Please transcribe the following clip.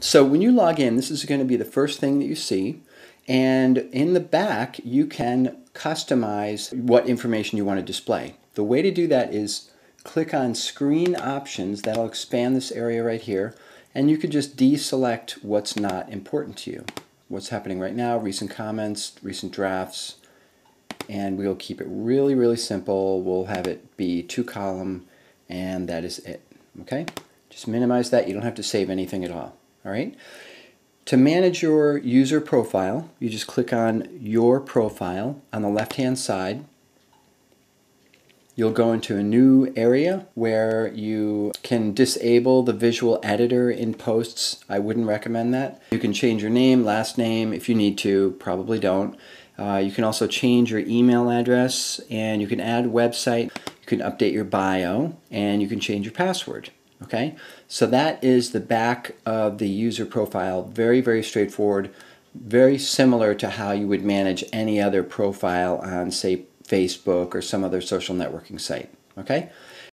So when you log in, this is going to be the first thing that you see. And in the back, you can customize what information you want to display. The way to do that is click on Screen Options. That'll expand this area right here. And you could just deselect what's not important to you. What's happening right now, recent comments, recent drafts, and we'll keep it really, really simple. We'll have it be two column, and that is it. Okay? Just minimize that. You don't have to save anything at all. All right? To manage your user profile, you just click on Your Profile on the left-hand side. You'll go into a new area where you can disable the visual editor in posts. I wouldn't recommend that. You can change your name, last name if you need to, probably don't. Uh, you can also change your email address and you can add website, you can update your bio, and you can change your password. Okay, so that is the back of the user profile. Very, very straightforward, very similar to how you would manage any other profile on, say, Facebook or some other social networking site. Okay,